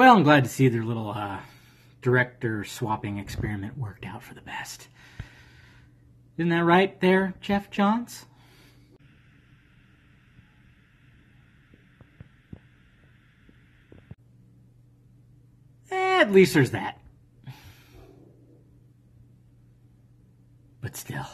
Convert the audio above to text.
Well, I'm glad to see their little uh, director swapping experiment worked out for the best. Isn't that right there, Geoff Johns? At least there's that. But still.